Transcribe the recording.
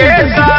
के साथ